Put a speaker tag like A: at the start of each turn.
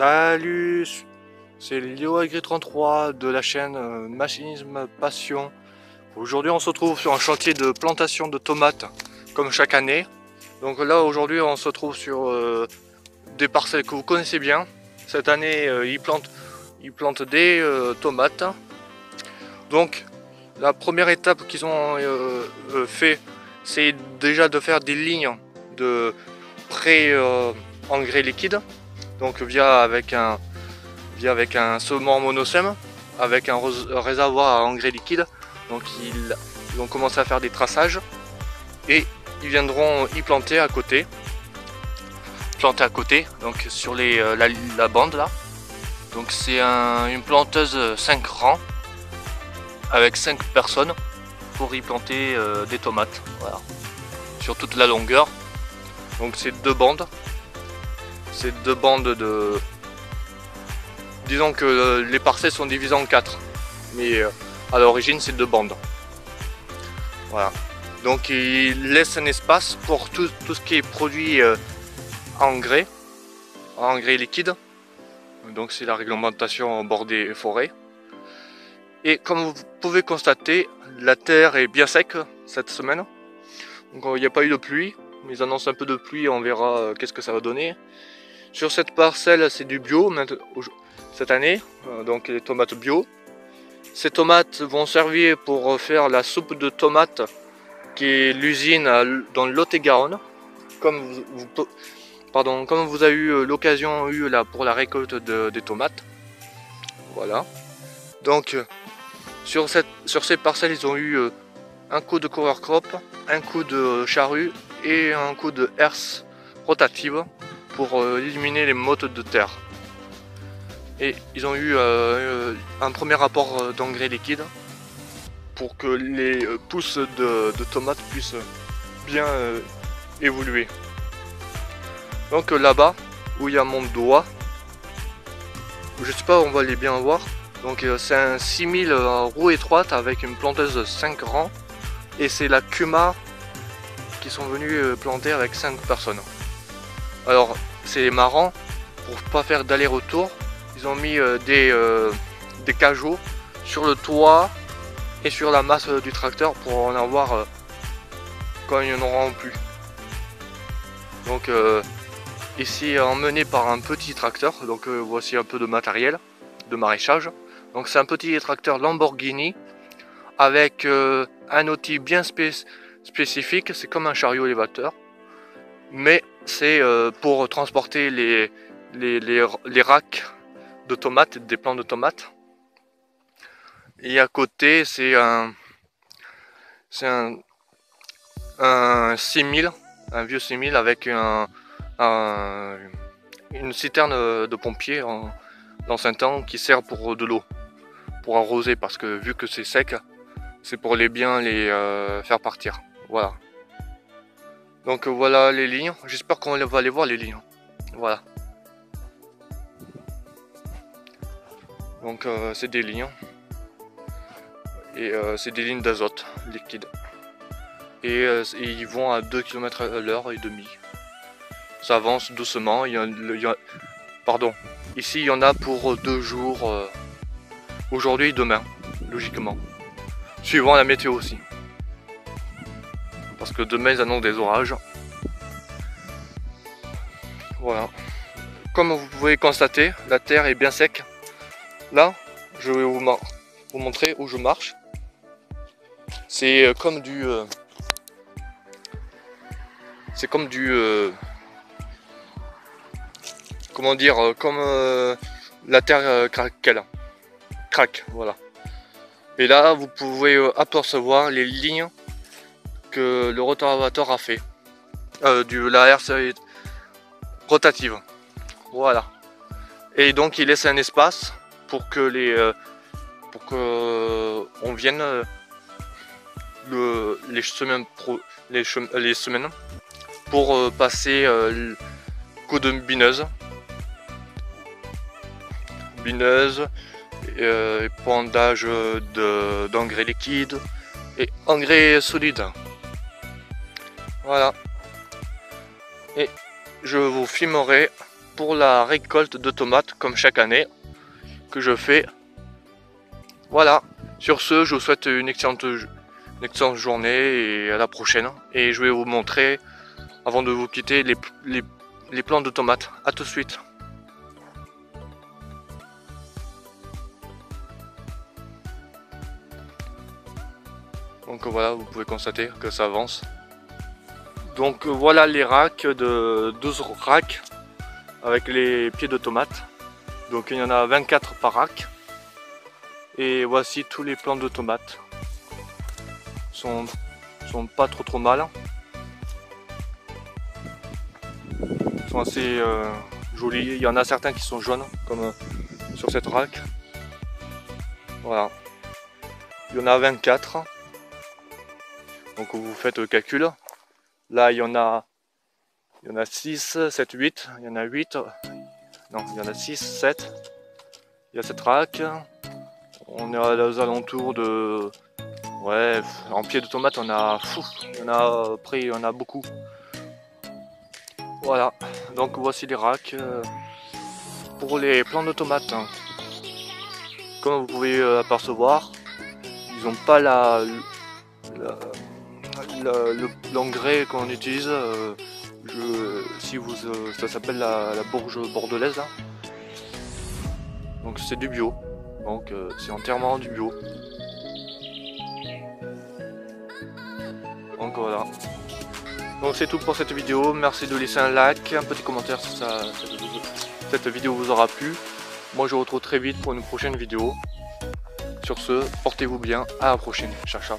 A: Salut, c'est Léo Agri 33 de la chaîne euh, Machinisme Passion. Aujourd'hui on se retrouve sur un chantier de plantation de tomates comme chaque année. Donc là aujourd'hui on se retrouve sur euh, des parcelles que vous connaissez bien. Cette année euh, ils, plantent, ils plantent des tomates. Donc la première étape qu'ils ont fait c'est déjà de faire des lignes de pré-engrais liquide donc via avec un, via avec un monosème, avec un réservoir à engrais liquide. Donc ils, ont commencé à faire des traçages et ils viendront y planter à côté. Planter à côté, donc sur euh, la, bande là. Donc c'est une planteuse 5 rangs avec 5 personnes pour y planter euh, des tomates. Sur toute la longueur. Donc c'est deux bandes c'est deux bandes de... Disons que les parcelles sont divisées en quatre. Mais euh, à l'origine, c'est deux bandes. Voilà. Donc il laisse un espace pour tout, ce qui est produit euh, engrais, engrais liquide. Donc c'est la réglementation bordée et forêt. Et comme vous pouvez constater, la terre est bien sec cette semaine. Donc il n'y a pas eu de pluie. Mais ils annoncent un peu de pluie, on verra euh, qu'est-ce que ça va donner. Sur cette parcelle, c'est du bio cette année, euh, donc les tomates bio. Ces tomates vont servir pour faire la soupe de tomates qui est l'usine dans le Lot-et-Garonne. Comme vous, pardon, comme vous avez eu l'occasion eu là pour la récolte des tomates. Voilà. Donc sur, cette, sur ces parcelles, ils ont eu euh, un coup de cover crop, un coup de charrue et un coup de herse rotative pour euh, éliminer les mottes de terre. Et ils ont eu euh, euh, un premier rapport d'engrais liquide pour que les pousses de, tomates puissent bien évoluer. Donc là-bas, où il y a mon doigt, je sais pas, on va les bien voir. Donc c'est un 6000 roues étroites avec une planteuse 5 rangs. Et c'est la Kuma qui sont venus planter avec 5 personnes. Alors c'est marrant, pour pas faire d'aller-retour, ils ont mis euh, des, euh, des cajots sur le toit et sur la masse du tracteur pour en avoir euh, quand il n'y en plus. Donc ici emmené par un petit tracteur, donc voici un peu de matériel de maraîchage. Donc c'est un petit tracteur Lamborghini avec un outil bien spécifique, c'est comme un chariot élévateur mais c'est euh, pour transporter les, les, racks de tomates, des plants de tomates. Et à côté, c'est un, c'est un, un 6000, un vieux 6000 avec un, une citerne de pompier en l'ancien temps qui sert pour de l'eau, pour arroser parce que vu que c'est sec, c'est pour les bien les euh, faire partir. Voilà. Donc voilà les lignes. J'espère qu'on va aller voir les lignes. Voilà. Donc euh, c'est des lignes. Et euh, c'est des lignes d'azote liquide. Et, euh, ils vont à 2 km à l'heure et demi. Ça avance doucement. Il y pardon. Ici il y en a pour deux jours. Aujourd'hui et demain, logiquement. Suivant la météo aussi parce que demain ils annoncent des orages. Voilà. Comme vous pouvez constater, la terre est bien sec. Là, je vais vous, montrer où je marche. C'est euh, comme du... Euh, c'est comme du... Euh, comment dire Comme la terre craque. Craque, voilà. Et là, vous pouvez apercevoir les lignes que le rotovateur a fait. Euh, du, la herse rotative. Voilà. Et donc il laisse un espace pour que les euh, pour que euh, on vienne le, les semaines pro, les, semaines pour passer coup de bineuse bineuse épandage d'engrais liquide et engrais solide voilà. Et je vous filmerai pour la récolte de tomates comme chaque année que je fais. Voilà, sur ce je vous souhaite une excellente, journée et à la prochaine. Et je vais vous montrer, avant de vous quitter, les, les, de tomates. A tout de suite. Donc voilà, vous pouvez constater que ça avance. Donc voilà les racks de 12 racks avec les pieds de tomates. Donc il y en a 24 par rack. Et voici tous les plants de tomates. Sont, sont pas trop trop mal. Ils sont assez euh, jolis. Il y en a certains qui sont jaunes, comme euh, sur cette rack. Voilà. Il y en a 24. Donc vous faites le calcul. Là, il y en a, il y en a 6, 7, 8. Il y en a 8. Non, il y en a 6, 7. Il y a cette rack. On est aux alentours de... Ouais, en pied de tomate, on a... Fou, en a après, on a beaucoup. Voilà, donc voici les racks euh, pour les plants de tomates. Comme vous pouvez euh, apercevoir, ils n'ont pas la l'engrais qu'on utilise, euh, si vous, euh, ça s'appelle la, bourge bordelaise. Donc c'est du bio. Donc euh, c'est entièrement du bio. Donc voilà. Donc c'est tout pour cette vidéo. Merci de laisser un like, un petit commentaire si cette vidéo vous aura plu. Moi je vous retrouve très vite pour une prochaine vidéo. Sur ce, portez-vous bien. À la prochaine. Ciao ciao.